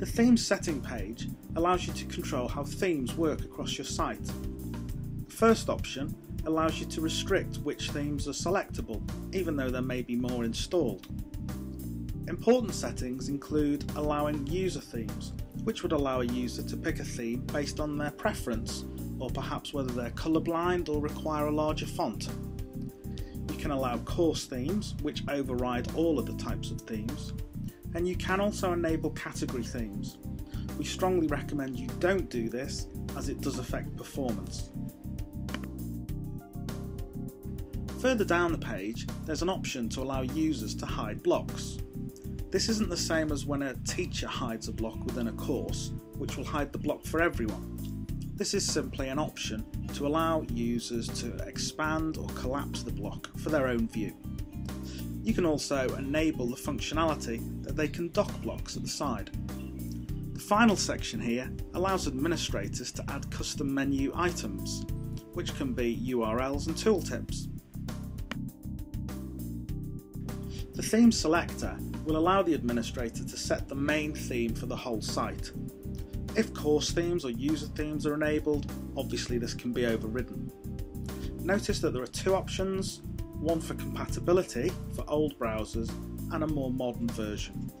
The Themes setting page allows you to control how themes work across your site. The first option allows you to restrict which themes are selectable, even though there may be more installed. Important settings include allowing user themes, which would allow a user to pick a theme based on their preference, or perhaps whether they're colourblind or require a larger font. You can allow course themes, which override all other types of themes, and you can also enable category themes. We strongly recommend you don't do this as it does affect performance. Further down the page, there's an option to allow users to hide blocks. This isn't the same as when a teacher hides a block within a course, which will hide the block for everyone. This is simply an option to allow users to expand or collapse the block for their own view. You can also enable the functionality that they can dock blocks at the side. The final section here allows administrators to add custom menu items, which can be URLs and tooltips. The theme selector will allow the administrator to set the main theme for the whole site. If course themes or user themes are enabled, obviously this can be overridden. Notice that there are two options, one for compatibility for old browsers and a more modern version.